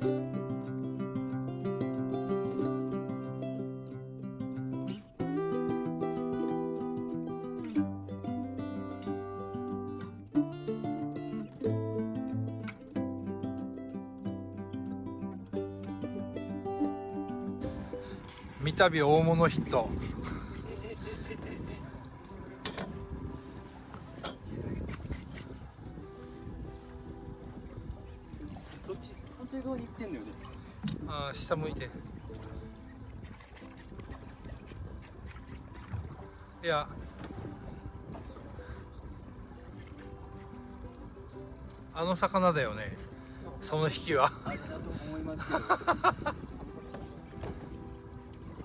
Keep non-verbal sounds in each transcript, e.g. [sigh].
三度大物ヒット。っち反対側に行ってんのよね。あー下向いて。いや。あの魚だよね。その引きは。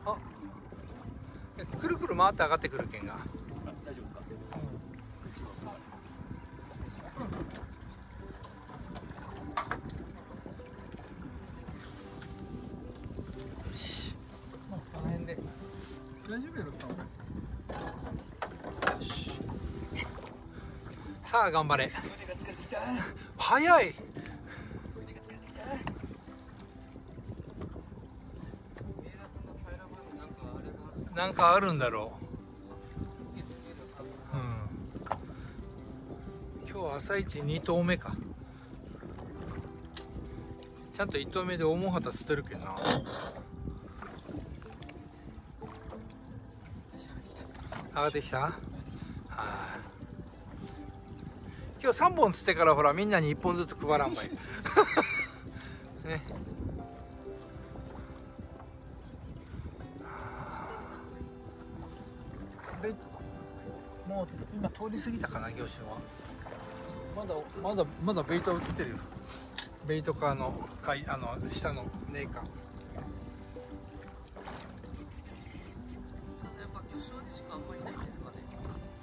あ [laughs] くるくる回って上がってくるけんが。あ大丈夫ですか？よしもうこの辺で大丈夫やろさあ頑張れ。早い。なんかあるんだろう。うん。今日朝一2投目か。ちゃんと1投目で大も旗捨てるけどな。上がってきた？はい。今日3本釣ってからほらみんなに1本ずつ配らんばい。[laughs] ね。ベもう今通り過ぎたかな業種は。まだまだまだベイトは映ってるよ。ベイトカーのかいあの下のネーカー。巨匠でしかあんまりいないんですかね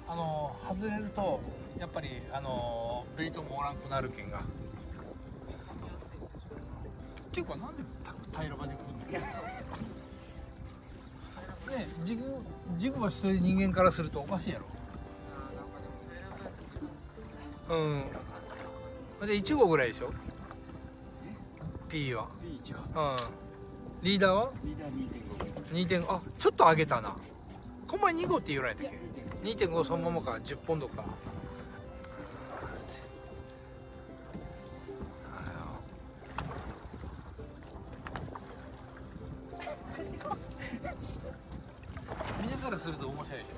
あの外れるとやっぱりあのベイトもおらんくなるけんが。っ書きやすいんでしょうていうかなんでた平場で来るのねジグジグは一人人間からするとおかしいやろ。ううん。で1号ぐらいでしょ？P は。B1 はうん。リーダーは？リーダー2.5 2.5あちょっと上げたなこんまに2号って言われたっけ？2.5 2.5そのままか。10ポンドかみんなからすると面白いでしょ。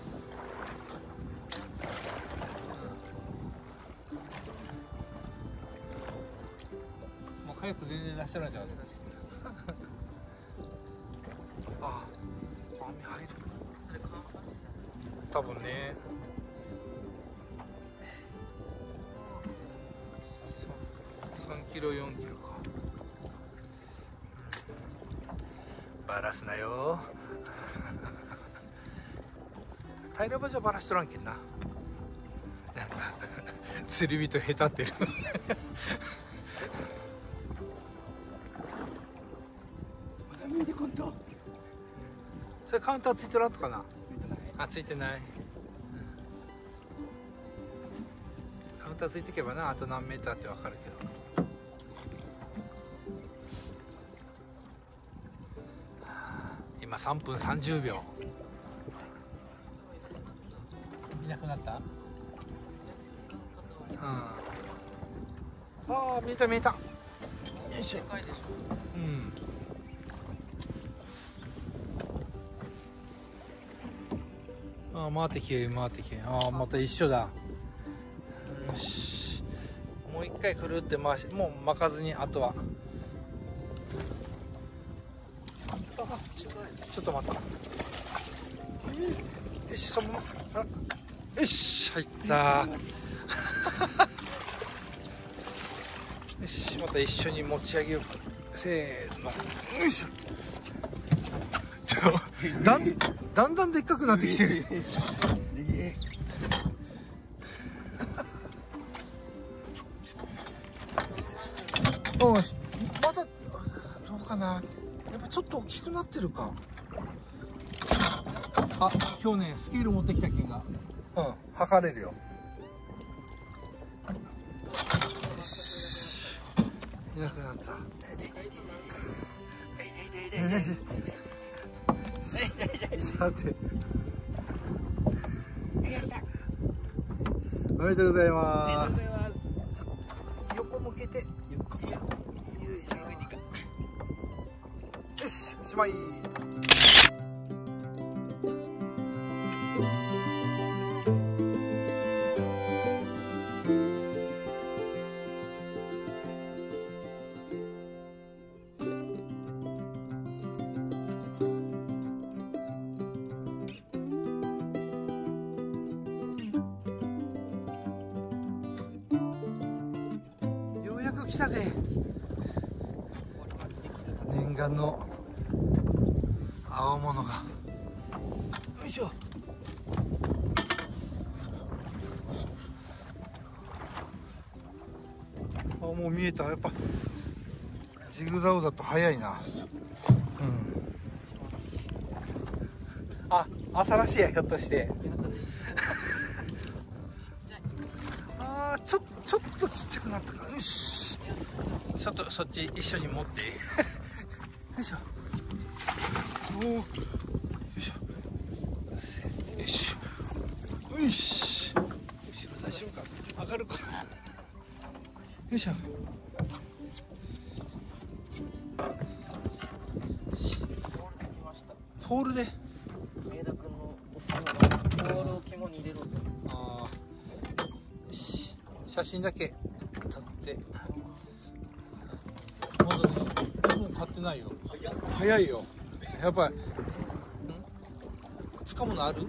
もうカヤック全然出してないじゃん [laughs] あ網入る多分ね。3キロ4キロか。バラすなよ。平場じゃバラしとらんけんな。なんか釣り人下手ってる。まだ見えてこんと。それカウンターついてらんとかなあついてない。カウンターついてけばなあと何メーターってわかるけど。あ今3分30秒。いなくなった？うん。ああ見えた見えた。よいしょでかいでしょ。うん。回ってきて回ってきてああまた一緒だ。よし。もう一回くるって回しもう巻かずにあとは。あちょっと待ったよしそのまま。あよし入った。[laughs] よしまた一緒に持ち上げようか。せーの。よいしょ [laughs] だんだんだんでっかくなってきてる。でうんしまたどうかな。やっぱちょっと大きくなってるか。あ今日ねスケール持ってきた金が。うん測れるよ。よしいなくなったさて。おめでとうございます。横向けて。よしおしまい来たぜ。念願の青物が。よいしょ。あもう見えた。やっぱジグザグだと早いな。うん。あ新しいやひょっとして。[laughs] あーちょちょっとちっちゃくなったから。よしちょっとそっち一緒に持ってよいしょ。おーよいしょ。せよしよいし後ろ大丈夫か上がるかよいしょ。ホールで上田君のおすすめのボールを肝に入れろとあーよし写真だけ撮ってもう買ってないよ。早いよ。やっぱり掴むのある？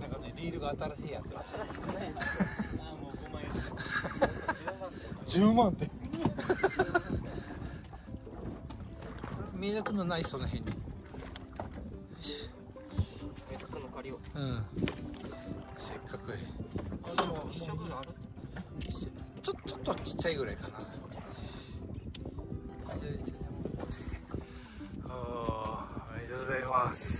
なんかねリールが新しいやつ。新しくないです。ああもう5万円10万って。見えなくのないその辺に。よし上田君の借りを。うんせっかくあでも一緒分あるちょちょっとちっちゃいぐらいかな。ありがとうございます。